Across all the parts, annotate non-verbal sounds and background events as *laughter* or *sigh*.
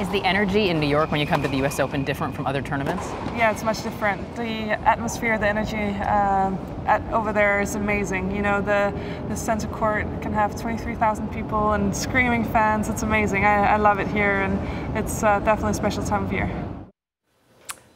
Is the energy in New York when you come to the U.S. Open different from other tournaments? Yeah, it's much different. The atmosphere, the energy um, at, over there is amazing. You know, the, the center court can have 23,000 people and screaming fans. It's amazing. I, I love it here, and it's uh, definitely a special time of year.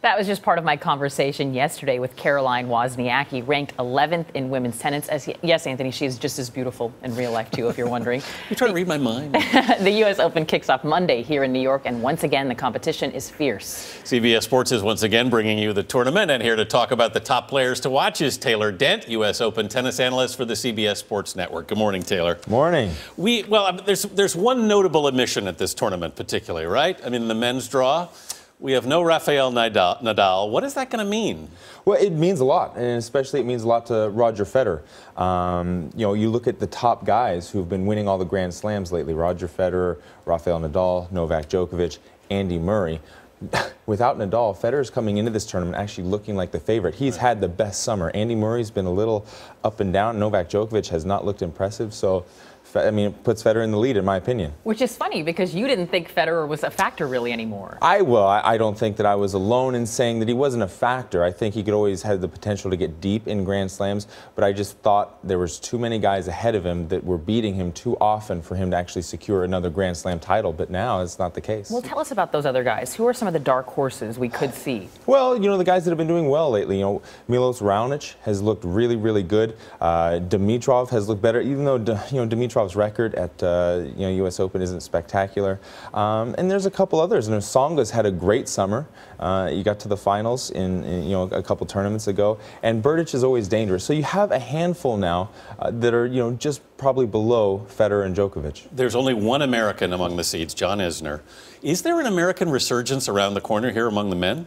That was just part of my conversation yesterday with Caroline Wozniacki, ranked 11th in women's tennis. As yes, Anthony, she is just as beautiful in real life too. If you're wondering, *laughs* you're trying to read my mind. *laughs* the U.S. Open kicks off Monday here in New York, and once again, the competition is fierce. CBS Sports is once again bringing you the tournament, and here to talk about the top players to watch is Taylor Dent, U.S. Open tennis analyst for the CBS Sports Network. Good morning, Taylor. Morning. We well, there's there's one notable omission at this tournament, particularly, right? I mean, the men's draw. We have no Rafael Nadal. What is that going to mean? Well, it means a lot, and especially it means a lot to Roger Federer. Um, you know, you look at the top guys who've been winning all the Grand Slams lately: Roger Federer, Rafael Nadal, Novak Djokovic, Andy Murray. *laughs* Without Nadal, Federer's coming into this tournament actually looking like the favorite. He's had the best summer. Andy Murray's been a little up and down. Novak Djokovic has not looked impressive. So I mean, it puts Federer in the lead, in my opinion. Which is funny because you didn't think Federer was a factor really anymore. I will. I, I, don't think that I was alone in saying that he wasn't a factor. I think he could always have the potential to get deep in Grand Slams, but I just thought there was too many guys ahead of him that were beating him too often for him to actually secure another Grand Slam title. But now it's not the case. Well, tell us about those other guys. Who are some of the dark horses we could see? Well, you know the guys that have been doing well lately. You know, Milos Raonic has looked really, really good. Uh, Dimitrov has looked better, even though you know Record at uh, you know U.S. Open isn't spectacular. Um, and there's a couple others. And Tsonga's had a great summer. Uh, you got to the finals in, in, you know a couple tournaments ago. And Berdych is always dangerous. So you have a handful now uh, that are you know just probably below Federer and Djokovic. There's only one American among the seeds, John Isner. Is there an American resurgence around the corner here among the men?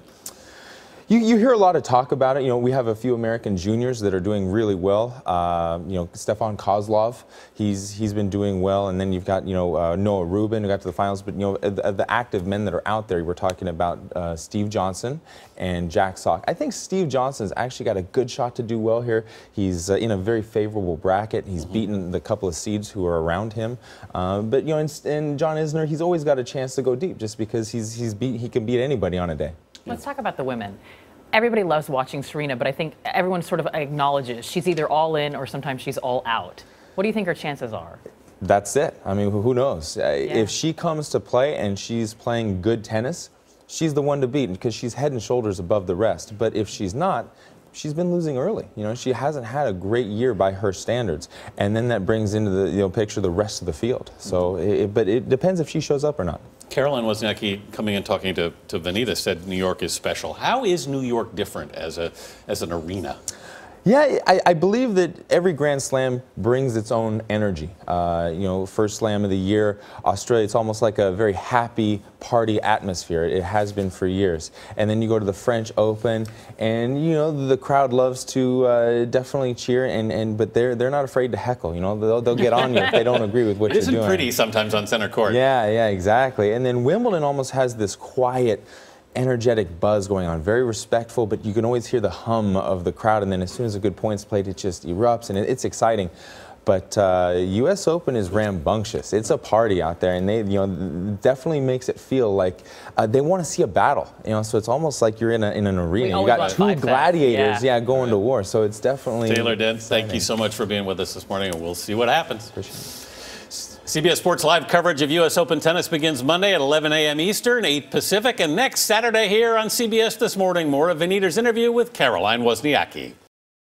You, you hear a lot of talk about it. You know, we have a few American juniors that are doing really well. Uh, you know, Stefan Kozlov, he's he's been doing well, and then you've got you know uh, Noah Rubin who got to the finals. But you know, the, the active men that are out there, we're talking about uh, Steve Johnson and Jack Sock. I think Steve Johnson's actually got a good shot to do well here. He's uh, in a very favorable bracket. He's mm -hmm. beaten the couple of seeds who are around him. Uh, but you know, and John Isner, he's always got a chance to go deep just because he's he's beat he can beat anybody on a day. Let's talk about the women everybody loves watching Serena, but I think everyone sort of acknowledges she's either all in or sometimes she's all out. What do you think her chances are? That's it. I mean, who knows? Yeah. If she comes to play and she's playing good tennis, she's the one to beat because she's head and shoulders above the rest. But if she's not, she's been losing early. You know, she hasn't had a great year by her standards, and then that brings into the you know picture the rest of the field. So, mm-hmm. it, but it depends if she shows up or not. Caroline Wozniacki coming and talking to, to Vinita said New York is special. How is New York different as a as an arena? Yeah, I, I, believe that every Grand Slam brings its own energy. Uh, you know, first Slam of the year, Australia, it's almost like a very happy party atmosphere. It has been for years. And then you go to the French Open, and you know the crowd loves to uh, definitely cheer, and, and but they're they're not afraid to heckle. You know, they'll, they'll get on you if they don't agree with what it you're doing. It isn't pretty sometimes on center court. Yeah, yeah, exactly. And then Wimbledon almost has this quiet energetic buzz going on, very respectful, but you can always hear the hum of the crowd. And then as soon as a good point's played, it just erupts, and it, it's exciting. But uh, U.S. Open is rambunctious. It's a party out there, and they, you know, definitely makes it feel like uh, they want to see a battle. You know, so it's almost like you're in, a, in an arena. You got two gladiators, yeah. yeah. going right. to war. So it's definitely Taylor Dent. Thank you so much for being with us this morning, and we'll see what happens. CBS Sports Live coverage of U.S. Open tennis begins Monday at 11 a.m. Eastern, 8 Pacific, and next Saturday here on CBS This Morning, more of Vinita's interview with Caroline Wozniacki.